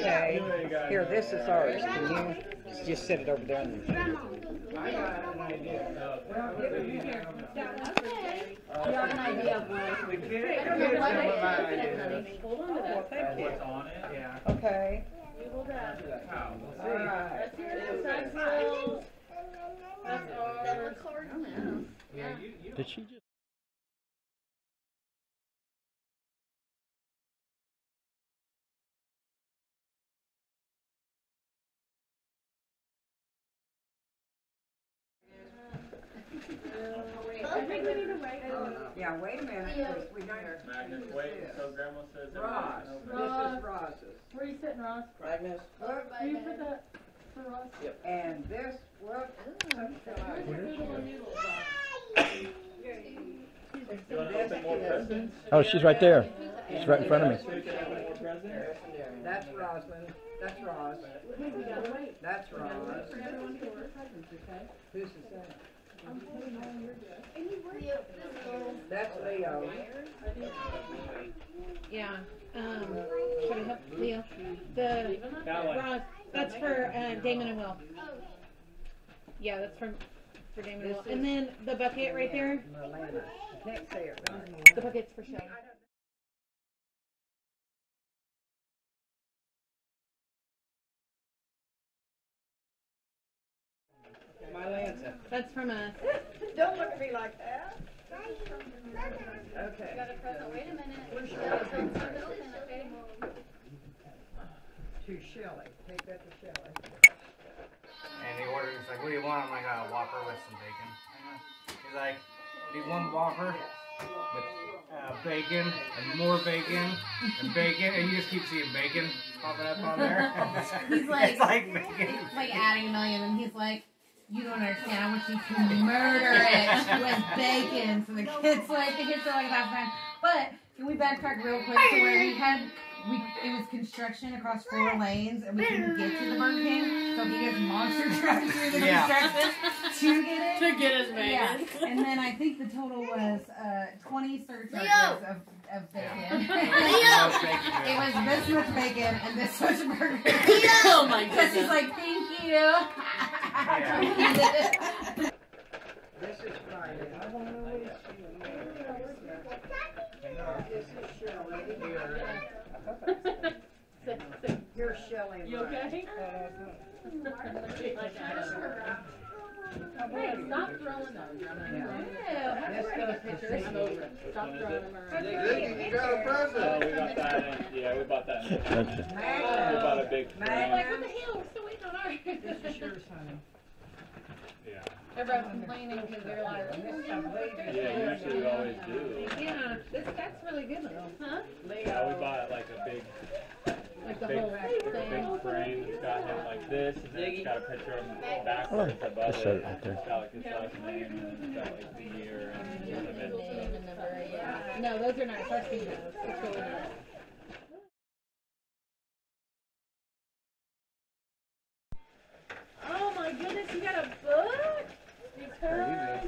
Okay, here, this is ours. Can you just set it over there? and- I got an idea. You have an idea of what? The kid, I don't know kids what know it what my is, idea honey. is. Hold on to Well, that. thank you. What's on it, yeah. Okay, You hold that. All right. That's yours, that's yours. That's ours. Yeah, you, you. Did she just? Yeah, wait a minute, 'cause we don't. Magnus, wait until grandma says Ross, everything's this is Ross's. Where are you sitting, Ross? Magnus. Will you put that for Ross? Yep. And this, what? You wanna open more presents? Oh, she's right there. She's right in front of me. We can open more presents? That's Rosalind, that's Ross, that's Ross. Who's is that? That's Leo. Yeah, um, should I help Leo? The, That. Ross, that's for, uh, Damon and Will. Yeah, that's from, for Damon and Will. And then the bucket right there, Milena. I can't say it right. the bucket's for Shelly. My Lanza. That's from us. Don't look at me like that. Okay. You Got a present, wait a minute. Don't to open, okay? To Shelley, take that to Shelley. And he ordered, he's like, what do you want? I'm like, a Whopper with some bacon. He's like, need one Whopper with uh, bacon and more bacon and bacon. And you just keep seeing bacon popping up on there. He's like- it's like bacon. It's like adding a million, and he's like, "You don't understand. I want you to murder it with bacon." So the kids like, the kids are like about that. But can we backtrack real quick to where we had, we it was construction across four lanes, and we couldn't get to the Burger King, so he gets monster trucked through the Yeah. construction to get it. To get his Yeah, bacon. and then I think the total was uh, 20 surcharges Leo! of, of bacon. Most bacon It was this much bacon and this much burger. Oh my Because he's like, thank you. This is Friday. I want to wish you. This is Shelley. Here's Shelley. and You okay? Hey, stop throwing those. Yeah. Over it. Stop throwing them around. Oh, we got that in, yeah, we bought that in. You. We bought a big. Like, what the hell, we're still waiting on ours. This is yours, honey. Oh, yeah. Everybody's complaining because they're like, And this is Leo. Yeah, usually we always do. yeah, this, that's really good though. Huh? Yeah, uh, we bought like a big, Like the big, whole thing. big frame that's got him like this, and then it's got a picture of him backwards Oh, above just it. set it right there. It's got like his last name, and then it's got like the year and the event. Name and number, yeah. No, those are nice. I've seen those. It's really nice. Oh my goodness, you got a book? Because,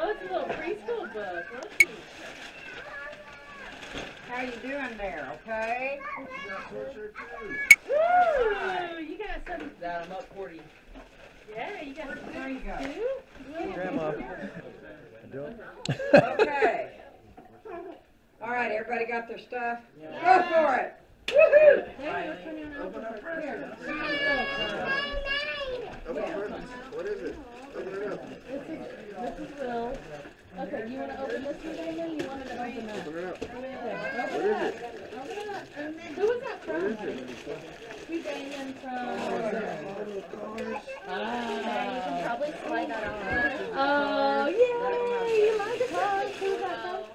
oh, it's a little preschool book. Look. How you doing there, okay? Woo! You got some, That I'm up 40. yeah, you got some There you go. too? Grandma. Okay. All right, everybody got their stuff? Go for it. Woo-hoo! Hey, open first? What is it? Open it up. This is, Will. Okay, you wanna open this one, Damon? You want to open that? Open it up. Okay, What is it? Open it up. Who was that from? What is it? Who Damon from? Oh, yeah, you can probably slide that on. Oh, yeah, you like the cars. Who's that from?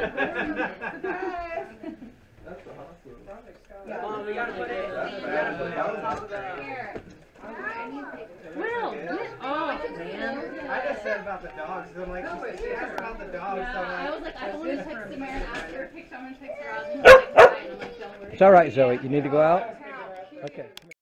That's we gotta put it, on top of man. I just said about the dogs, I was like, I to don't worry. It's all right, Zoe. You need to go out? Okay.